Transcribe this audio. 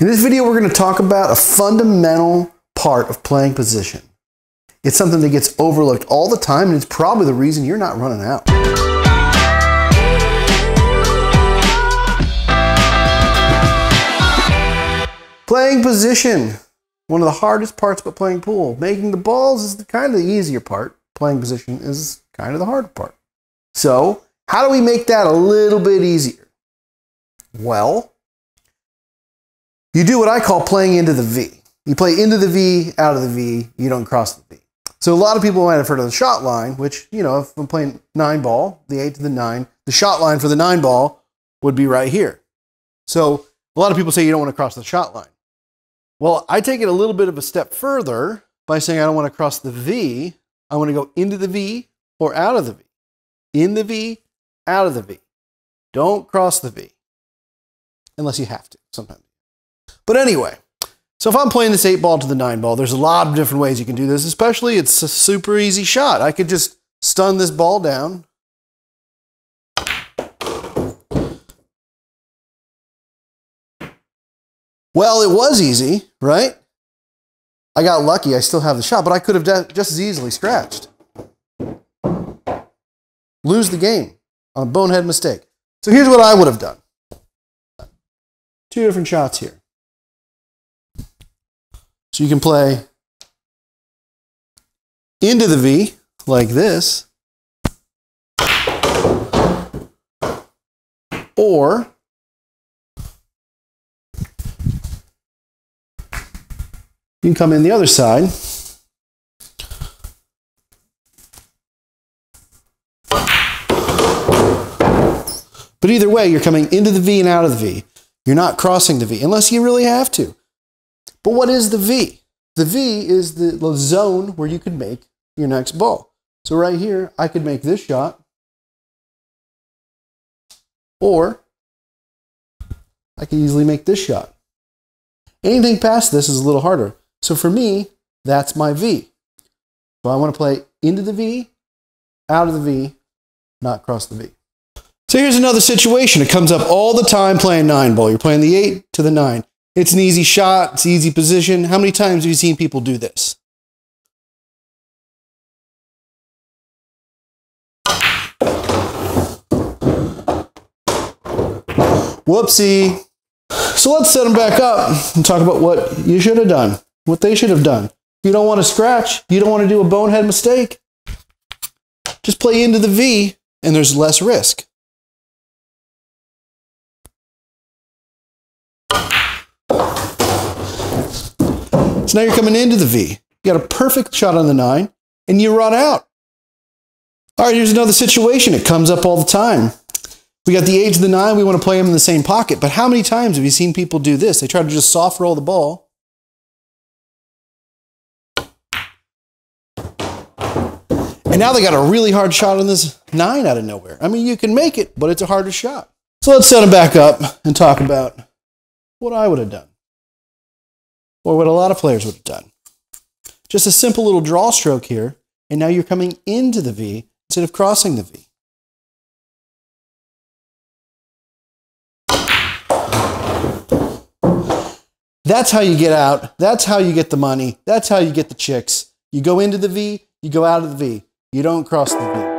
In this video, we're going to talk about a fundamental part of playing position. It's something that gets overlooked all the time, and it's probably the reason you're not running out. Playing position. One of the hardest parts about playing pool. Making the balls is the, kind of the easier part. Playing position is kind of the hard part. So, how do we make that a little bit easier? Well, you do what I call playing into the V. You play into the V, out of the V, you don't cross the V. So a lot of people might have heard of the shot line, which, you know, if I'm playing nine ball, the eight to the nine, the shot line for the nine ball would be right here. So a lot of people say you don't want to cross the shot line. Well, I take it a little bit of a step further by saying I don't want to cross the V. I want to go into the V or out of the V. In the V, out of the V. Don't cross the V unless you have to sometimes. But anyway, so if I'm playing this eight ball to the nine ball, there's a lot of different ways you can do this, especially it's a super easy shot. I could just stun this ball down. Well, it was easy, right? I got lucky. I still have the shot, but I could have just as easily scratched. Lose the game on a bonehead mistake. So here's what I would have done. Two different shots here. So you can play into the V like this, or you can come in the other side. But either way, you're coming into the V and out of the V. You're not crossing the V unless you really have to. But what is the V? The V is the, zone where you could make your next ball. So right here, I could make this shot, or I could easily make this shot. Anything past this is a little harder. So for me, that's my V. So I want to play into the V, out of the V, not cross the V. So here's another situation. It comes up all the time playing nine ball. You're playing the eight to the nine. It's an easy shot, it's easy position. How many times have you seen people do this? Whoopsie. So let's set them back up and talk about what you should have done, what they should have done. You don't want to scratch, you don't want to do a bonehead mistake. Just play into the V and there's less risk. So now you're coming into the V. You got a perfect shot on the nine, and you run out. All right, here's another situation. It comes up all the time. We got the eight to the nine. We want to play them in the same pocket. But how many times have you seen people do this? They try to just soft roll the ball. And now they got a really hard shot on this nine out of nowhere. I mean, you can make it, but it's a harder shot. So let's set them back up and talk about what I would have done or what a lot of players would have done. Just a simple little draw stroke here, and now you're coming into the V instead of crossing the V. That's how you get out. That's how you get the money. That's how you get the chicks. You go into the V, you go out of the V. You don't cross the V.